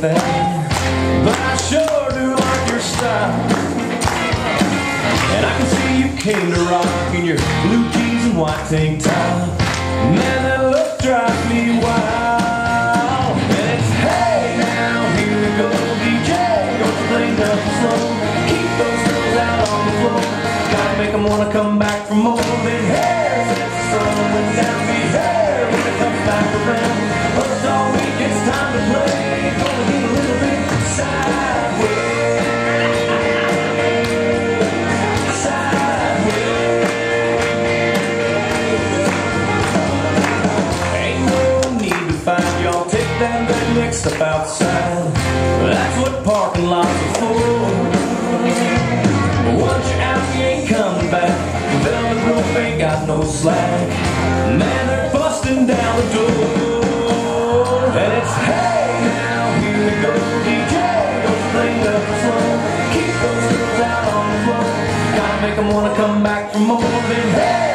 everything, but I sure do like your style. And I can see you came to rock in your blue jeans and white tank top. Man, that look drives me wild. And it's hey now, here we go, DJ. Don't play nothing slow. Keep those girls out on the floor. Gotta make them wanna come back for more than hair. Since the sun down, up outside. That's what parking lots are for. Once you're out, you ain't coming back. Velvet roof ain't got no slack. Man, they're busting down the door. And it's hey now, here DJ. Keep those out on the floor. Gotta make them wanna come back for more than hey.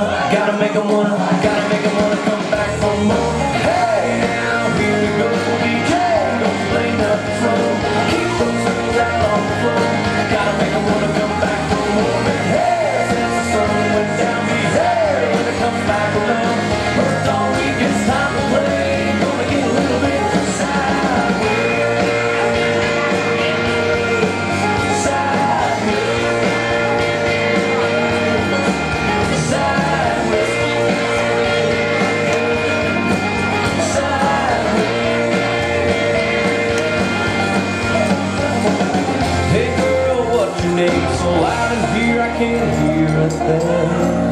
wanna, gotta make them wanna, gotta make them wanna come. here and there.